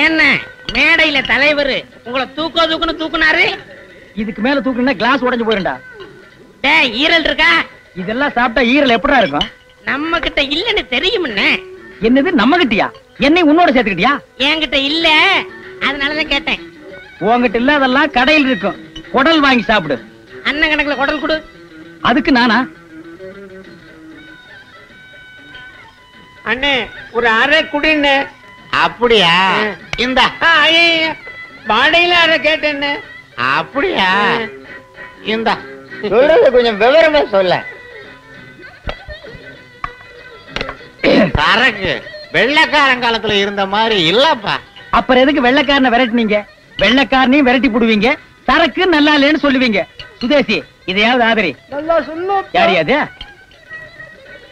என்ன? மேடையில தலைவர் உங்களை தூக்கோ தூக்குன்னு தூக்குனாரு? இதுக்கு மேல தூக்குனா கிளாஸ் உடைஞ்சு போயிருண்டா டேய் ஈரல் இருக்கா? இதெல்லாம் சாப்பிட்டா ஈரல் எப்படா இருக்கும்? நம்ம கிட்ட இல்லன்னு தெரியும்னே என்னது நம்ம கிட்டயா என்னை உன்னோட சேர்த்துக்கிட்டியா? என்கிட்ட இல்ல. அதனாலதான் கேட்டேன். உன்கிட்ட இல்லாதெல்லாம் கடையில் இருக்கும். குடல் வாங்கி சாப்பிடு. அண்ணன் கணக்குல குடல் கொடு. அதுக்கு நானா? அண்ணே ஒரு அரை குடின்னு அப்படியா? இந்த. வாடையில அரை கேட்டேன்னு. அப்படியா? இந்த. சொல்றது கொஞ்சம் விவரமா சொல்ல. சரக்கு. வெள்ளைக்காரங்காலத்துல இருந்த மாதிரி இல்லப்பா. அப்புறம் எதுக்கு வெள்ளைக்காரனை விரட்டினீங்க? வெள்ளைக்காரனையும் விரட்டி போடுவீங்க. சரக்கு நல்லா இல்லைன்னு சொல்லுவீங்க. சுதேசி இதையாவது ஆதரி. நல்லா சொல்லும் யாரு அது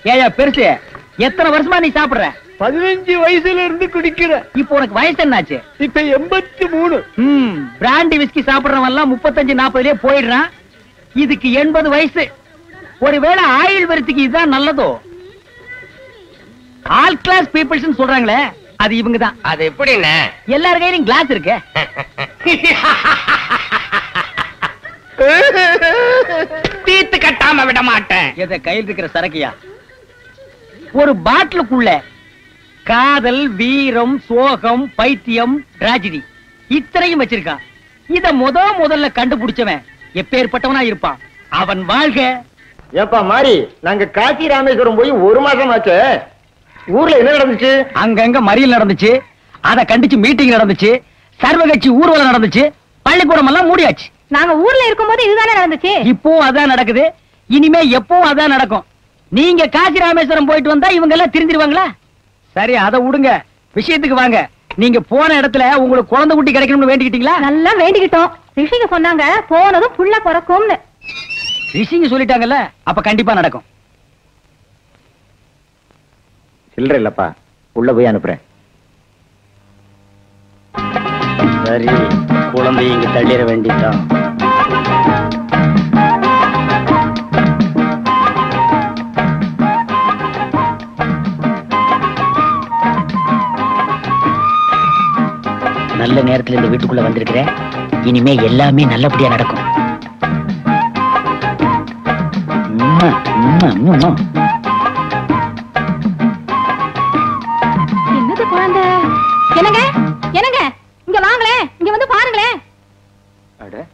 ஏயா பெருசு எத்தனை வருஷமா நீ சாப்பிடுற? பதினஞ்சு வயசுல இருந்து குடிக்கிற. இப்போ உனக்கு வயசு என்னாச்சு? இப்ப எண்பத்தி மூணு. ம் பிராண்டி விஸ்கி சாப்பிடுறவன் எல்லாம் முப்பத்தஞ்சு நாற்பதுலயே போயிடுறான். இதுக்கு எண்பது வயசு. ஒருவேளை ஆயில் வரத்துக்கு இதுதான் நல்லதோ? ஆல் கிளாஸ் பீப்புள்ஸ் சொல்றாங்களே அது இவங்க தான் அது எப்படின்னு? எல்லார் கையிலும் கிளாஸ் இருக்கு. தீத்து கட்டாம விட மாட்டேன். எத கையில் இருக்கிற சரக்கியா? ஒரு பாட்டிலுக்குள்ள காதல் வீரம் சோகம் பைத்தியம் டிராஜடி இத்தனையும் வச்சிருக்கான் இத முத முதல்ல கண்டுபிடிச்சவன் எப்பேற்பட்டவனா இருப்பான்? அவன் வாழ்க. ஏப்பா மாறி நாங்க காசி ராமேஸ்வரம் போய் ஒரு மாசம் ஆச்சு. ஊர்ல என்ன நடந்துச்சு? அங்கங்க மறியல் நடந்துச்சு. அத கண்டிச்சு மீட்டிங் நடந்துச்சு. சர்வகட்சி ஊர்வலம் நடந்துச்சு. பள்ளிக்கூடம் எல்லாம் மூடியாச்சு. நாங்க ஊர்ல இருக்கும்போது இதுதானே நடந்துச்சு? இப்போ அதான் நடக்குது. இனிமே எப்பவும் அதான் நடக்கும். நீங்க காசி ராமேஸ்வரம் போயிட்டு வந்தா இவங்க எல்லாம் திருந்திருவாங்களா சரி அதை விடுங்க விஷயத்துக்கு வாங்க. நீங்க போன இடத்துல உங்களுக்கு குழந்தை குட்டி கிடைக்கணும்னு வேண்டிக்கிட்டீங்களா? நல்லா வேண்டிக்கிட்டோம். ரிஷிங்க சொன்னாங்க போனதும் புள்ள பிறக்கும்னு. ரிஷிங்க சொல்லிட்டாங்கல்ல அப்ப கண்டிப்பா நடக்கும். சில்லற இல்லப்பா. உள்ள போய் அனுப்புறேன். சரி குழந்தை இங்க தள்ளிட வேண்டியதான் நல்ல நேரத்துல இந்த வீட்டுக்குள்ள வந்திருக்கிறேன். இனிமே எல்லாமே நல்லபடியா நடக்கும். என்னது குழந்தை? என்னங்க? என்னங்க? இங்க வாங்களே. இங்க வந்து பாருங்களேன் அட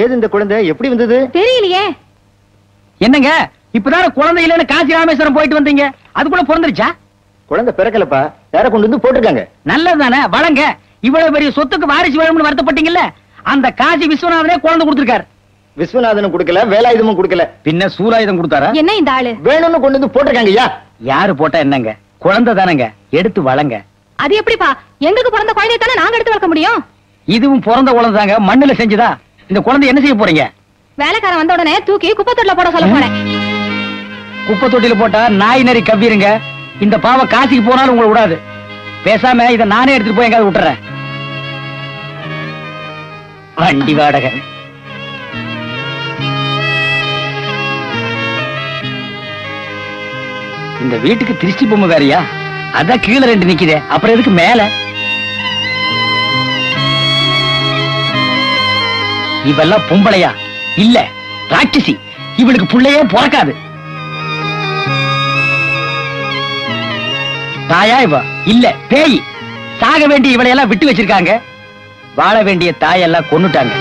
ஏது இந்த குழந்தை? எப்படி வந்தது? தெரியலையே. என்னங்க? இப்பதான குழந்தை இல்லைன்னு காசி ராமேஸ்வரம் போயிட்டு வந்தீங்க. அதுக்குள்ள பிறந்துருச்சா? குழந்தை பிறக்கலப்பா. யார கொண்டு வந்து போட்டிருக்காங்க. நல்லதுதானே? வளங்க. இவ்வளவு பெரிய சொத்துக்கு வாரிசு வேணும்னு வருத்தப்பட்டீங்கல்ல? அந்த காசி விஸ்வநாதனே குழந்தை கொடுத்திருக்காரு. விஸ்வநாதனும் கொடுக்கல வேலாயுதமும் கொடுக்கல. பின்ன சூலாயுதம் கொடுத்தாரா? என்ன இந்த ஆளு? வேணும்னு கொண்டு வந்து போட்டிருக்காங்க ஐயா. யாரு போட்டா என்னங்க? குழந்தை தானங்க எடுத்து வளங்க. அது எப்படிப்பா? எங்களுக்கு பிறந்த குழந்தைய தானே நாங்க எடுத்து வளர்க்க முடியும்? இதுவும் பிறந்த குழந்தை தாங்க மண்ணுல செஞ்சுதா? இந்த குழந்தை என்ன செய்ய போறீங்க? வேலைக்காரன் வந்த உடனே தூக்கி குப்பை தொட்டில போட சொல்ல போறேன். குப்பை தொட்டில போட்டா நாய் நரி கவ்விருங்க. இந்த பாவ காசிக்கு போனாலும் உங்களை விடாது. பேசாம இத நானே எடுத்துட்டு போய் எங்காவது விட்டுறேன். வண்டி வாடகை. இந்த வீட்டுக்கு திருஷ்டி பொம்மை வேறையா? அதான் கீழே ரெண்டு நிக்குதே. அப்புறம் எதுக்கு மேல? இவெல்லாம் பொம்பளையா? இல்ல ராட்சசி. இவளுக்கு புள்ளையே பிறக்காது. தாயா இவ? இல்ல பேய். சாக வேண்டிய இவளை எல்லாம் விட்டு வச்சிருக்காங்க. வாழ வேண்டிய தாயெல்லாம் கொன்னுட்டாங்க.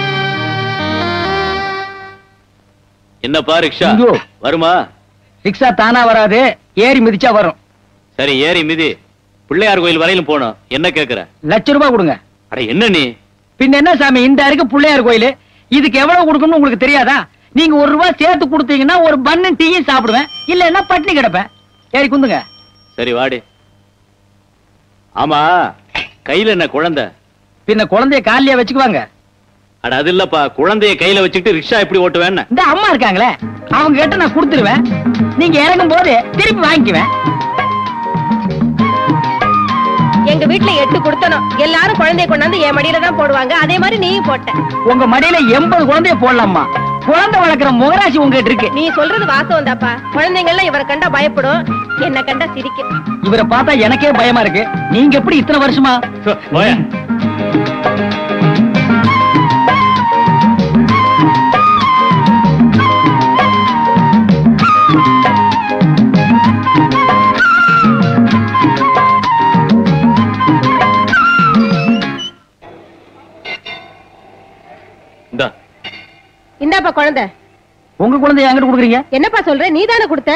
என்னப்பா ரிக்ஷா. வருமா? ரிக்ஷா தானா வராது ஏறி மிதிச்சா வரும். சரி ஏறி மிதி. பிள்ளையார் கோயில் வரையிலும் போனோம் என்ன கேக்குற? லட்ச ரூபாய் கொடுங்க. அட என்ன நீ? பின்ன என்ன சாமி இந்த இருக்கு பிள்ளையார் கோயில்? இதுக்கு எவ்வளவு கொடுக்கணும்னு உங்களுக்கு தெரியாதா? நீங்க ஒரு ரூபாய் சேர்த்து கொடுத்தீங்கன்னா ஒரு பண்ணு டீயும் சாப்பிடுவேன். இல்லன்னா பட்டினி கிடப்பேன். ஏறி குந்துங்க. சரி வாடி. ஆமா கையில என்ன குழந்தை? பின்ன குழந்தைய காலியா வச்சுக்குவாங்க. அட அது இல்லப்பா குழந்தைய கையில வச்சுக்கிட்டு ரிக்ஷா எப்படி ஓட்டுவேன்னு? இந்த அம்மா இருக்காங்களே அவங்க கிட்ட நான் கொடுத்துருவேன். நீங்க இறங்கும் போது திருப்பி வாங்கிக்குவேன். எங்க வீட்டுல எட்டு கொடுத்தனும் எல்லாரும் குழந்தைய கொண்டாந்து என் மடியில தான் போடுவாங்க. அதே மாதிரி நீயும் போட்ட. உங்க மடியில எண்பது குழந்தைய போடலாமா குழந்தை வளர்க்குற முகராசி உங்ககிட்ட இருக்கு. நீ சொல்றது வாசம் தாப்பா குழந்தைங்க எல்லாம் இவரை கண்டா பயப்படும். என்ன கண்டா சிரிக்கும். இவரை பார்த்தா எனக்கே பயமா இருக்கு. நீங்க எப்படி இத்தனை வருஷமா? இந்தாப்பா குழந்தை. உங்க குழந்தைய என்கிட்ட கொடுக்குறீங்க? என்னப்பா சொல்ற? நீ தானே கொடுத்த?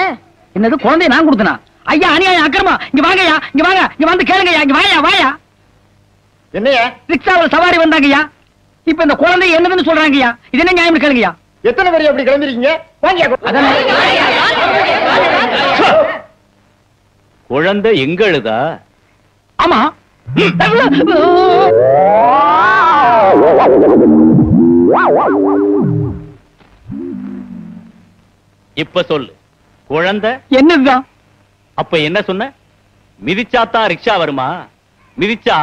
என்னது குழந்தைய நான் கொடுத்தனா? ஐயா அநியாயம் அக்கிரமா இங்க வாங்கய்யா இங்க வாங்க. இங்க வந்து கேளுங்கய்யா இங்க வாயா வாயா. என்னையா ரிக்ஷாவில் சவாரி வந்தாங்கய்யா. இப்ப இந்த குழந்தை என்னதுன்னு சொல்றாங்கய்யா? இது என்ன நியாயம் கேளுங்கய்யா. எத்தனை பேர் அப்படி கிளம்பிருக்கீங்க? வாங்க அதானே குழந்தை எங்க அழுதா ஆமா இப்ப சொல்லு. குழந்தை? என்னதுதான் அப்ப என்ன சொன்ன? மிதிச்சாத்தா ரிக்ஷா வருமா? மிதிச்சா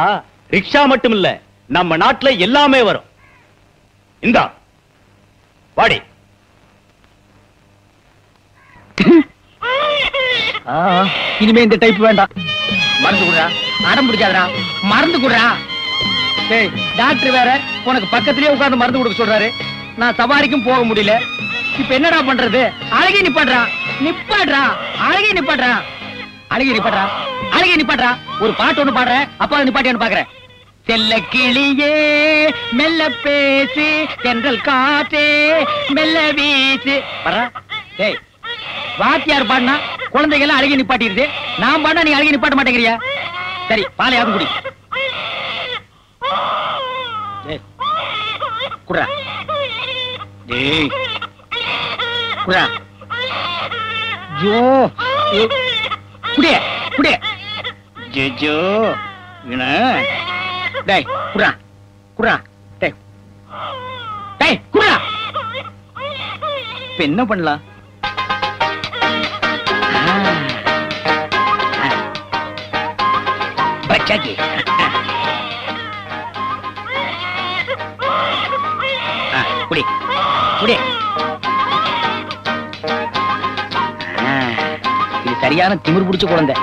ரிக்ஷா மட்டும் இல்ல நம்ம நாட்டுல எல்லாமே வரும். இந்தா வாடி. இனிமே இந்த டைப் வேண்டாம். மருந்து குடுறா. அடம் பிடிக்காதடா. மருந்து குடுறா. டேய் டாக்டர் வேற உனக்கு பக்கத்திலேயே உட்கார்ந்து மருந்து கொடுக்க சொல்றாரு. நான் சவாரிக்கும் போக முடியல. இப்ப என்னடா பண்றது? அழகி நிப்பாட்றா. நிப்பாட்றா. அழகி நிப்பாட்றா. அழகி நிப்பாட்றா. அழகி நிப்பாட்றா. ஒரு பாட்டு ஒண்ணு பாடுறேன். அப்பா நிப்பாட்டியான்னு பாக்குறேன். செல்ல கிளியே மெல்ல பேசு தென்றல் காற்றே மெல்ல வீசு. வர்றா டேய் வாத்தியார் பாடினா குழந்தைகள் அழகி நிப்பாட்டிருது நான் பாடினா நீ அழகி நிப்பாட்ட மாட்டேங்கிறியா? சரி பாலையாவது குடி. குடுறா. டேய் குடுறா ஜோ ஏ, குடிய குடிய ஜோ இவன டேய் குடுறா குடுறா டேய். டேய் குடுறா இப்ப என்ன பண்ணலாம்? பச்சாக்கி குடி குடி சரியான திமிர் பிடிச்ச குழந்தை.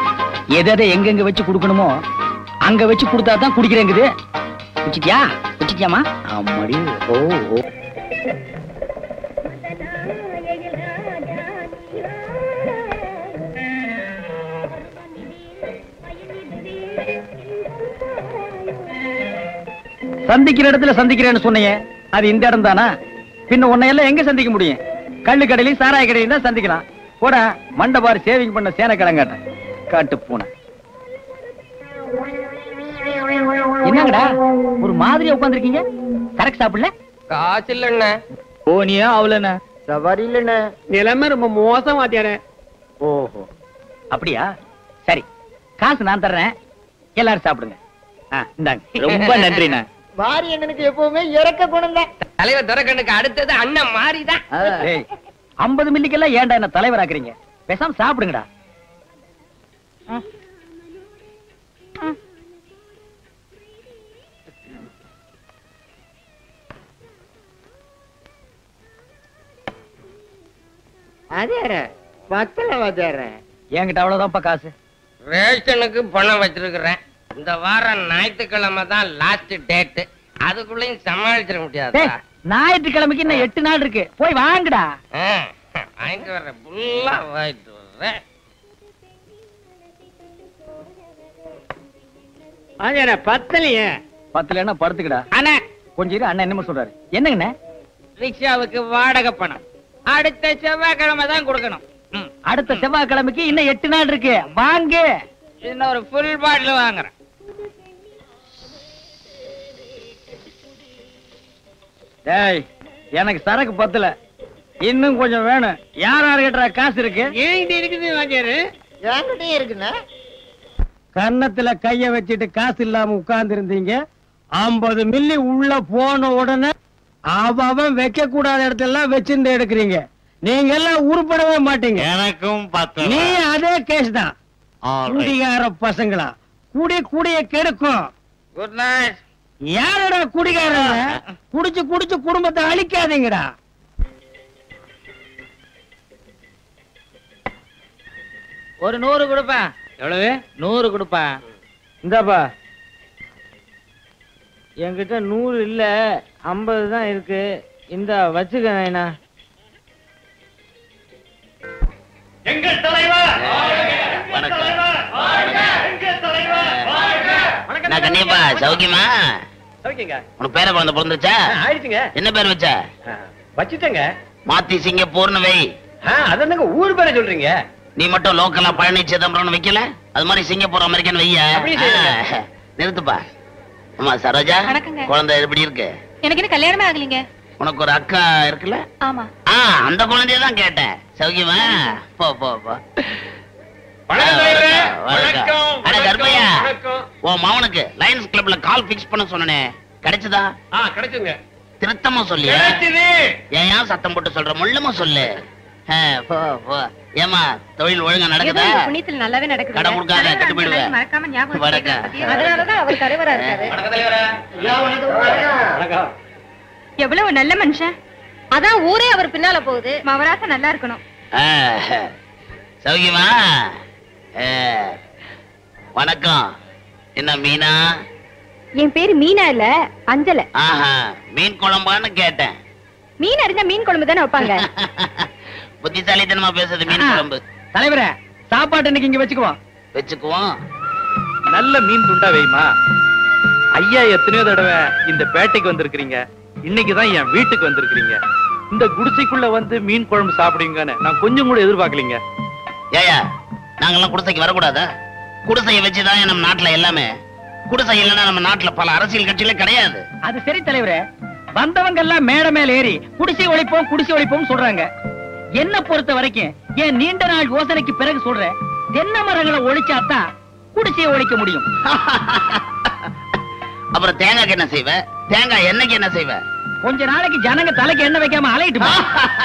எதை எதை எங்கெங்க வச்சு கொடுக்கணுமோ அங்க வச்சு கொடுத்தா தான் குடிக்கிறேங்குது. குச்சிட்டியா குச்சிட்டியாமா ஆமாடி. ஓ ஓ. சந்திக்கிற இடத்துல சந்திக்கிறேன்னு சொன்னீங்க. அது இந்த இடம் தானா? பின்ன உன்னை எல்லாம் எங்க சந்திக்க முடியும்? கள்ளு கடையிலையும் சாராய கடையிலையும் தான் சந்திக்கலாம். போடா மண்டபார் சேவிங் பண்ண சேன கிளங்காட்ட காட்டு பூனை. என்னங்கடா ஒரு மாதிரியா உட்காந்துருக்கீங்க கரெக்ட் சாப்பிடல? காசு இல்லண்ணே. போனியா அவளன சவாரி இல்லைண்ணே. நிலைமை ரொம்ப மோசம் வாத்தியாரே ஓஹோ. அப்படியா? சரி. காசு நான் தர்றேன். எல்லாரும் சாப்பிடுங்க. இந்தாங்க. ரொம்ப நன்றிண்ணா. வாரி அண்ணனுக்கு எப்பவுமே இறக்க குணம் தான் தலைவர் துரக்கண்ணுக்கு அடுத்தது அண்ணன் மாறிதான் 50 மில்லிக்கெல்லாம் ஏன்டா என்ன தலைவராக்குறீங்க? பேசாம சாப்பிடுங்கடா. என்கிட்ட அவ்வளவுதான்ப்பா காசு. ரேஷனுக்கு பணம் வச்சிருக்கிறேன். இந்த வாரம் ஞாயிற்றுக்கிழமை தான் லாஸ்ட் டேட் அதுக்குள்ளயும் சமாளிச்சிட முடியாதா? டேய், ஞாயிற்றுக்கிழமைக்கு இன்னும் எட்டு நாள் இருக்கு. போய் வாங்குடா. வாங்கிட்டு வர்றேன். ஃபுல்லா வாங்கிட்டு வர்றேன். பத்தலையே. பத்துல என்ன படுத்துக்கடா. அண்ணா. கொஞ்சம் இரு, அண்ணன் என்னமோ சொல்றாரு. என்னங்கண்ணே? ரிக்ஷாவுக்கு வாடகை பணம். அடுத்த செவ்வாய்க்கிழமை தான் கொடுக்கணும். அடுத்த செவ்வாய்க்கிழமைக்கு இன்னும் எட்டு நாள் இருக்கு. வாங்கு. இன்னும் ஒரு ஃபுல் பாட்டில் வாங்குறேன். டேய் எனக்கு சரக்கு பத்தல. இன்னும் கொஞ்சம் வேணும். யார் யார் கிட்ட காசு இருக்கு? ஏங்கிட்ட இருக்குது வாத்தியாரு. என்கிட்டயும் இருக்குண்ணே. கன்னத்துல கைய வச்சுட்டு காசு இல்லாம உட்கார்ந்து இருந்தீங்க ஐம்பது மில்லி உள்ள போன உடனே அவன் வைக்க கூடாத இடத்தெல்லாம் வச்சிருந்து எடுக்கிறீங்க. நீங்க எல்லாம் உருப்படவே மாட்டீங்க. எனக்கும் நீ அதே கேஸ் தான். குடிகார பசங்களா? குடி குடிய கெடுக்கும். குட் நைட் யாரோட குடிக்காரங்க குடிச்சு குடிச்சு குடும்பத்தை அழிக்காதீங்கடா. ஒரு நூறு கொடுப்பா. எவ்வளவு? நூறு கொடுப்பா. இந்தாப்பா. என்கிட்ட நூறு இல்ல ஐம்பது தான் இருக்கு. இந்த வச்சுக்க கண்ணியப்பா சௌக்கியமா? ஓகேங்க உனக்கு பேர குழந்தை பிறந்துச்சா ஆயிடுச்சுங்க. என்ன பேர் வச்ச? வச்சுட்டேங்க. மாத்தி சிங்கப்பூர்னு வை. அதாங்க ஊர் பேரை சொல்றீங்க? நீ மட்டும் லோக்கலா பழனி சிதம்பரம்னு வைக்கல? அது மாதிரி சிங்கப்பூர் அமெரிக்கன் வைய? நிறுத்துப்பா. அம்மா சரோஜா. குழந்தை எப்படி இருக்கு? எனக்கு இன்னும் கல்யாணமே ஆகலைங்க. உனக்கு ஒரு அக்கா இருக்குல்ல? ஆமா. ஆ அந்த குழந்தைய தான் கேட்டேன். சௌக்கியமா? போ போ போ. உன் மவனுக்கு லயன்ஸ் கிளப்ல கால் பிக்ஸ் பண்ண சொன்னனே. கிடைச்சதா? ஆ கிடைச்சுங்க. திருத்தமா சொல்லியா கிடைச்சது. ஏன் சத்தம் போட்டு சொல்ற? முள்ளமா சொல்லு. ஆ, போ போ. ஏமா தொழில் ஒழுங்கா நடக்குதா? புண்ணியத்தில் நல்லாவே நடக்குது கடன் கொடுக்காத கெட்டு போயிடுவேன் மறக்காம ஞாபகம் வணக்கம். வச்சுக்கங்க. அதனாலதான் அவர் தலைவரா இருக்காரு. வணக்கம் தலைவரே. வணக்கம். எவ்வளவு நல்ல மனுஷன். அதான் ஊரே அவர் பின்னால போகுது. மவராச நல்லா இருக்கணும். சௌக்கியமா? வணக்கம். என்ன மீனா? என் பேரு மீனா இல்ல அஞ்சல. ஆஹா மீன் குழம்பான்னு கேட்டேன். மீன் அறிஞ்சா மீன் குழம்பு தானே வைப்பாங்க. புத்திசாலித்தனமா பேசுறது மீன். குழம்பு. தலைவரே சாப்பாடு இன்னைக்கு இங்க வச்சுக்குவோம். வச்சுக்குவோம். நல்ல மீன் துண்டா வைமா. ஐயா எத்தனையோ தடவை இந்த பேட்டைக்கு வந்திருக்கிறீங்க. இன்னைக்கு தான் என் வீட்டுக்கு வந்திருக்கிறீங்க. இந்த குடிசைக்குள்ள வந்து மீன் குழம்பு சாப்பிடுவீங்கன்னு நான் கொஞ்சம் கூட எதிர்பார்க்கலீங்க. ஏயா நாங்கெல்லாம் குடிசைக்கு வரக்கூடாதா? குடிசையை வச்சுதான் நம்ம நாட்டுல எல்லாமே. குடிசை இல்லைன்னா நம்ம நாட்டுல பல அரசியல் கட்சிகளே கிடையாது. அது சரி தலைவரே. வந்தவங்க எல்லாம் மேடை மேல ஏறி குடிசை ஒழிப்போம் குடிசை ஒழிப்போம் சொல்றாங்க. என்ன பொறுத்த வரைக்கும் ஏன் நீண்ட நாள் யோசனைக்கு பிறகு சொல்றேன். தென்னை மரங்களை ஒழிச்சாதான் குடிசையை ஒழிக்க முடியும். அப்புறம் தேங்காய்க்கு என்ன செய்வ? தேங்காய் எண்ணெய்க்கு என்ன செய்வ? கொஞ்ச நாளைக்கு ஜனங்க தலைக்கு எண்ணெய் வைக்காம அலையிட்டு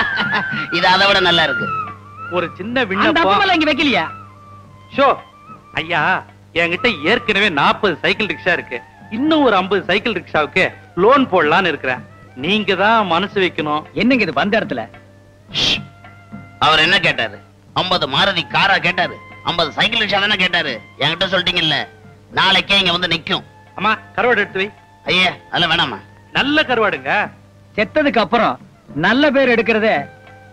இது அதை விட நல்லா இருக்கு. ஒரு சின்ன அந்த விண்ணப்பம். இங்க வைக்கலையா? ஷோ. ஐயா என்கிட்ட ஏற்கனவே நாற்பது சைக்கிள் ரிக்ஷா இருக்கு. இன்னும் ஒரு ஐம்பது சைக்கிள் ரிக்ஷாவுக்கு லோன் போடலான்னு இருக்கிறேன். நீங்க தான் மனசு வைக்கணும். என்னங்க இது வந்த இடத்துல? அவர் என்ன கேட்டாரு? 50 மாருதி காரா கேட்டாரு. 50 சைக்கிள் ரிக்ஷா தானே கேட்டாரு. என்கிட்ட சொல்லிட்டீங்கல்ல. நாளைக்கே இங்க வந்து நிக்கும். அம்மா கருவாடு எடுத்து வை. ஐயா அதெல்லாம் வேணாமா நல்ல கருவாடுங்க. செத்ததுக்கு அப்புறம் நல்ல பேர் எடுக்கிறதே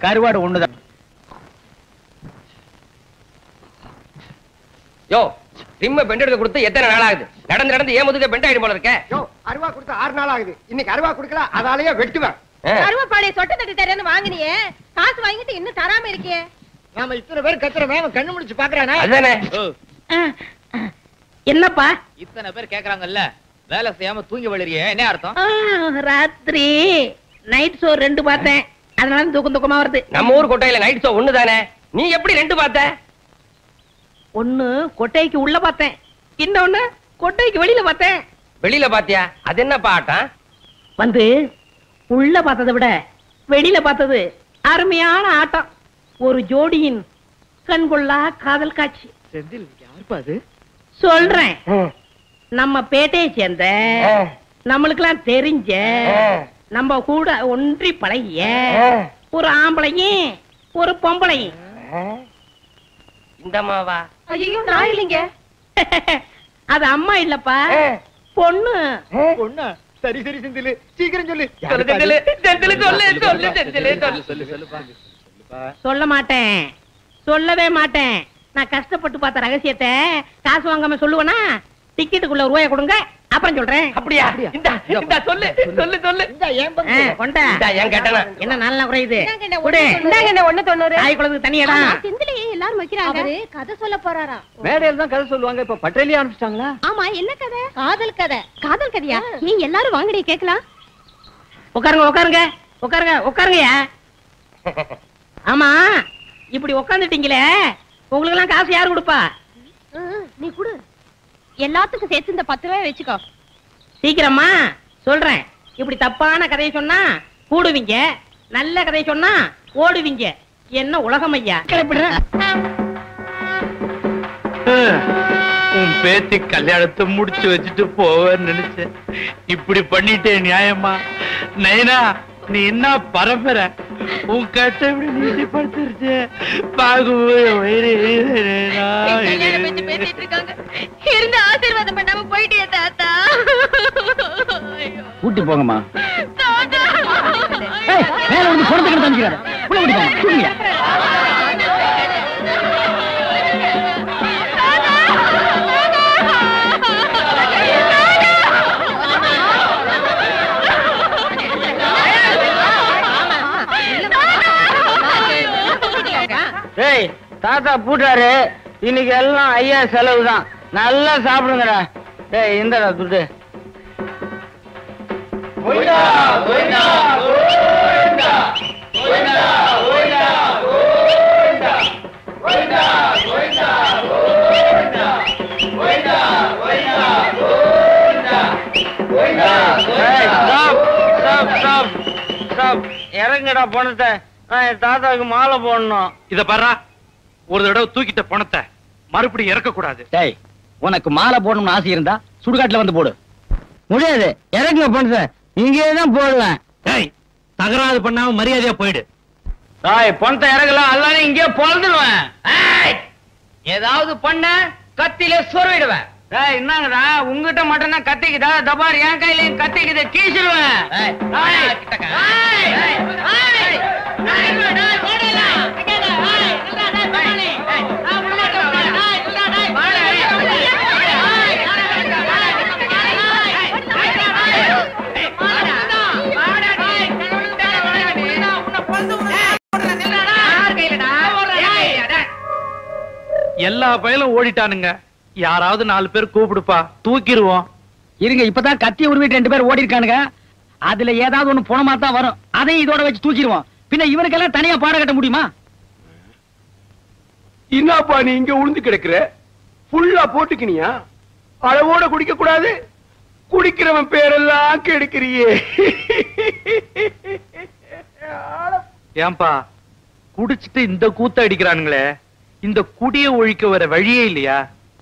கருவாடு ஒண்ணுதான். யோ ரிம்ம பெண்ட் எடுக்க கொடுத்து எத்தனை நாள் ஆகுது நடந்து நடந்து ஏன் முதுக பெண்ட் ஆயிடும் போல இருக்க. யோ அருவா கொடுத்து ஆறு நாள் ஆகுது இன்னைக்கு அருவா கொடுக்கல அதாலேயே வெட்டுவேன். ஆ. கருவப்பாளைய சொட்ட தட்டி தரேன்னு வாங்கினியே. காசு வாங்கிட்டு இன்னும் தராம இருக்கியே. நாம இத்தனை பேர் கத்துறவன் அவன் கண்ணு முடிச்சு பாக்குறானே? அதுதானே என்னப்பா? இத்தனை பேர் கேக்குறாங்கல்ல வேலை செய்யாம தூங்கி வளரியே என்ன அர்த்தம்? ராத்திரி. நைட் ஷோ ரெண்டு பார்த்தேன். அதனால தூக்கம் தூக்கமா வருது. நம்ம ஊர் கொட்டையில நைட் ஷோ ஒண்ணு தானே நீ எப்படி ரெண்டு பார்த்த? ஒண்ணு கொட்டைக்கு உள்ள பார்த்தேன். இன்னொன்னு கொட்டைக்கு வெளியில பார்த்தேன். வெளியில பாத்தியா? அது என்ன பாட்டம்? வந்து உள்ள பார்த்ததை விட வெளியில பார்த்தது அருமையான ஆட்டம். ஒரு ஜோடியின் கண்கொள்ளா காதல் காட்சி. சொல்றேன். நம்ம பேட்டையை சேர்ந்த நம்மளுக்கெல்லாம் தெரிஞ்ச நம்ம கூட ஒன்றி பழகிய ஒரு ஆம்பளையும் ஒரு பொம்பளையும். இந்த மாவா ஐயோ நான் இல்லைங்க. அது அம்மா இல்லப்பா. பொண்ணு. பொண்ணா? சரி சரி செந்திலு. சீக்கிரம் சொல்லு. சொல்லு செந்திலு, செந்திலு சொல்லு சொல்லு செந்திலு சொல்லு. சொல்ல மாட்டேன். சொல்லவே மாட்டேன். நான் கஷ்டப்பட்டு பார்த்த ரகசியத்தை காசு வாங்காம சொல்லுவேனா? டிக்கெட்டுக்குள்ள ரூபாய கொடுங்க அப்புறம் சொல்றேன். அப்படியா? இந்த இந்த சொல்லு சொல்லு. சொல்லு இந்த ஏன் ஆ, கொண்டா. இந்தா, ஏன் கேட்டனா என்ன நாளா குறையுது இந்தாங்க கொடு. என்ன ஒண்ணு தொண்ணூறு. குளத்துக்கு தனியடா. செந்திலேயே எல்லாரும் வைக்கிறாங்க. அவரு கதை சொல்ல போறாரா? மேடையில தான் கதை சொல்லுவாங்க. இப்ப பட்டேலியா அனுப்பிச்சிட்டாங்களா ஆமா என்ன கதை? காதல் கதை. காதல் கதையா? ஏன் எல்லாரும் வாங்கடி கேக்கலாம் உட்காருங்க உட்காருங்க. உட்காருங்க உட்காருங்கயா ஆமா இப்படி உட்காந்துட்டீங்களே. உங்களுக்கு எல்லாம் காசு யாரு கொடுப்பா? நீ குடு எல்லாத்துக்கும் சேர்த்து இந்த பத்து ரூபாய் வச்சுக்கோ. சீக்கிரமா சொல்றேன். இப்படி தப்பான கதையை சொன்னா கூடுவீங்க. நல்ல கதையை சொன்னா ஓடுவீங்க. என்ன உலகம் ஐயா? உன் பேத்தி கல்யாணத்தை முடிச்சு வச்சுட்டு போவேன்னு நினைச்சேன். இப்படி பண்ணிட்டே நியாயமா? நைனா நீ என்ன பரம்பரை? உன் கட்டை இப்படி நீட்டி படுத்துருச்சு பாக்கும்போது வயிறு இருந்து போயிட்டே தாத்தா. கூட்டி போங்கம்மா. தாத்தா. ஏய், மேல வந்து உள்ள கூட்டி போங்க. தூங்குங்க டேய் தாத்தா பூட்டாரு இன்னைக்கு எல்லாம் ஐயா செலவு தான் நல்லா சாப்பிடுங்கடா. டேய் இந்தடா துட்டு ஏய், stop, stop, stop, stop. இறங்குடா பணத்தை நான் என் தாத்தாவுக்கு மாலை போடணும் இத பாரா ஒரு தடவை தூக்கிட்ட பணத்தை மறுபடியும் இறக்க கூடாது டேய் உனக்கு மாலை போடணும்னு ஆசை இருந்தா சுடுகாட்டுல வந்து போடு முடியாது இறங்குங்க பணத்தை இங்கேயே தான் போடுவேன் டேய் தகராறு பண்ணாம மரியாதையா போயிடு தாய் பணத்தை இறங்கலாம் எல்லாரும் இங்கேயே பொழுதுடுவேன் ஏதாவது பண்ண கத்தில சொருவிடுவேன் டேய் என்னங்கடா உங்ககிட்ட மட்டும் தான் கத்திக்குதா தபார் என் கையிலயும் கத்திக்குது கீசிடுவேன் எல்லா பயலும் ஓடிட்டானுங்க. யாராவது நாலு பேர் கூப்பிடுப்பா. தூக்கிடுவோம். இருங்க இப்பதான் கத்திய உருவிட்டு ரெண்டு பேர் ஓடி இருக்கானுங்க அதுல ஏதாவது ஒண்ணு போனமா தான் வரும். அதையும் இதோட வச்சு தூக்கிடுவோம். பின்ன இவருக்கெல்லாம் தனியா பாடம் கட்ட முடியுமா? என்னப்பா நீ இங்க உளுந்து கிடக்குற? ஃபுல்லா போட்டுக்கினியா? அளவோட குடிக்க கூடாது குடிக்கிறவன் பேரெல்லாம் கெடுக்கிறியே. ஏன்பா குடிச்சிட்டு இந்த கூத்த அடிக்கிறானுங்களே. இந்த குடிய ஒழிக்க வர வழியே இல்லையா?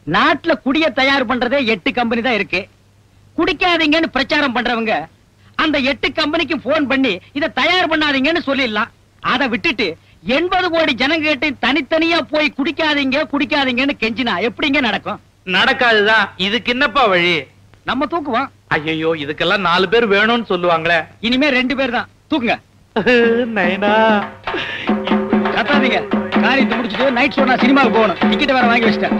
நாட்டுல குடிய தயார் பண்றதே எட்டு கம்பெனி தான் இருக்கு. குடிக்காதீங்கன்னு பிரச்சாரம் பண்றவங்க அந்த எட்டு கம்பெனிக்கு போன் பண்ணி இத தயார் பண்ணாதீங்கன்னு சொல்லிடலாம். அதை விட்டுட்டு எண்பது கோடி ஜனங்கிட்ட தனித்தனியா போய் குடிக்காதீங்க குடிக்காதீங்கன்னு கெஞ்சினா எப்படிங்க நடக்கும்? நடக்காதுதான். இதுக்கு என்னப்பா வழி? நம்ம தூக்குவோம். ஐயோ இதுக்கெல்லாம் நாலு பேர் வேணும்னு சொல்லுவாங்களே. இனிமே ரெண்டு பேர் தான். தூக்குங்க. நைனா. கத்தாதீங்க. காரியத்தை முடிச்சுட்டு நைட் ஷோ நான் சினிமாவுக்கு போகணும். டிக்கெட் வேற வாங்கி வச்சிட்டேன்.